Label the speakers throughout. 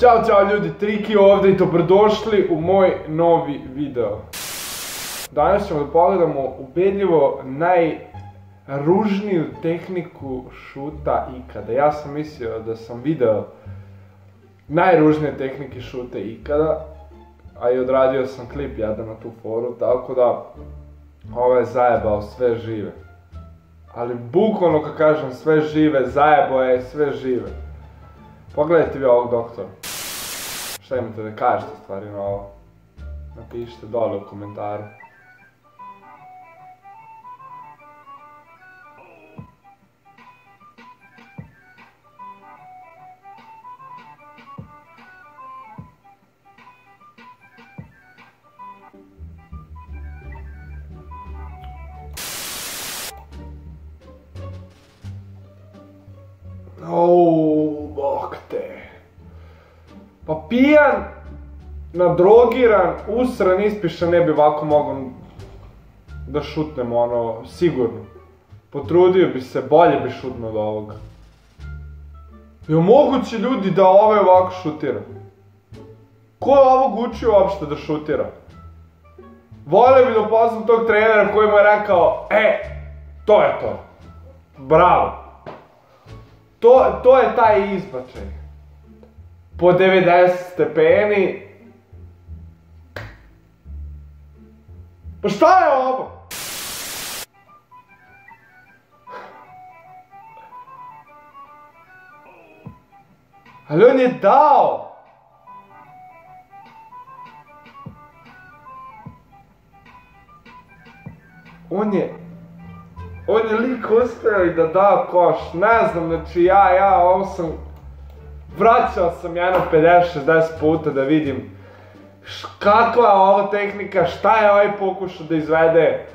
Speaker 1: Ćao, čao ljudi, Triki ovdje i dobrodošli u moj novi video. Danas ćemo da pogledamo ubedljivo najružniju tehniku šuta ikada. Ja sam mislio da sam video najružnije tehnike šuta ikada, a i odradio sam klip jedan na tu foru, tako da ovo je zajebao sve žive. Ali bukvalno kad kažem sve žive, zajebao je sve žive. Pogledajte vi ovog doktora. Šta imate da kažete stvari na ovo? Napišite dole u komentaru. Uuu, bok te. Pa pijan, nadrogiran, usran, ispišan ne bi ovako mogao da šutnem ono, sigurno. Potrudio bi se, bolje bi šutno od ovoga. Je moguće ljudi da ovaj ovako šutira? Ko je ovog učio uopšte da šutira? Volio bi da upoznam tog trenera koji mu je rekao, e, to je to. Bravo. To, to je taj izbačaj. Po 90 stepeni. Pa šta je ovo? Ali on je dao. On je on je lik uspio i da da koš, ne znam, znači ja, ja, ovo sam, vraćao sam jedno 50-60 puta da vidim š, kakva je ova tehnika, šta je ovaj pokušao da izvede,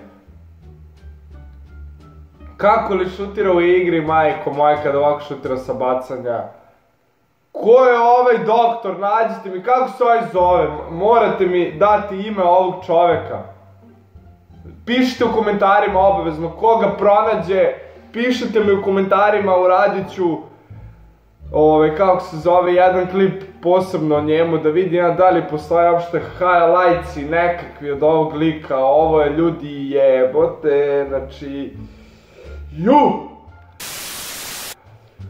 Speaker 1: kako li šutira u igri, majko moja, kada ovako šutira sa bacanja. Ko je ovaj doktor, nađite mi, kako se ovaj zove, morate mi dati ime ovog čoveka. Pišite u komentarima obavezno koga pronađe, pišite mi u komentarima, uradit ću ove, kako se zove, jedan klip posebno o njemu, da vidim ja da li postoje uopšte highlights nekakvi od ovog lika, ovo je ljudi jebote, znači, ju!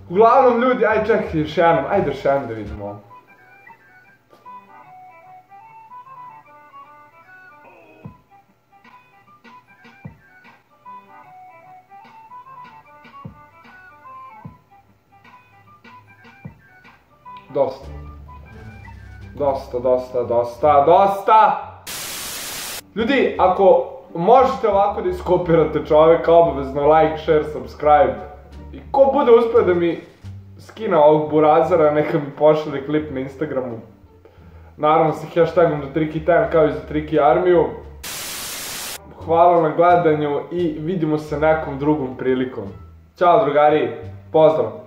Speaker 1: Uglavnom ljudi, aj čekaj još jednom, ajde još jednom da vidimo ovo. Dosta. Dosta, dosta, dosta, dosta! Ljudi, ako možete ovako da iskopirate čovjeka, obavezno like, share, subscribe. I ko bude uspio da mi skina ovog burazara, neka mi pošalje klip na Instagramu. Naravno sa hashtagom do Triki Time kao i za Triki Armiju. Hvala na gledanju i vidimo se nekom drugom prilikom. Ćao drugari, pozdrav!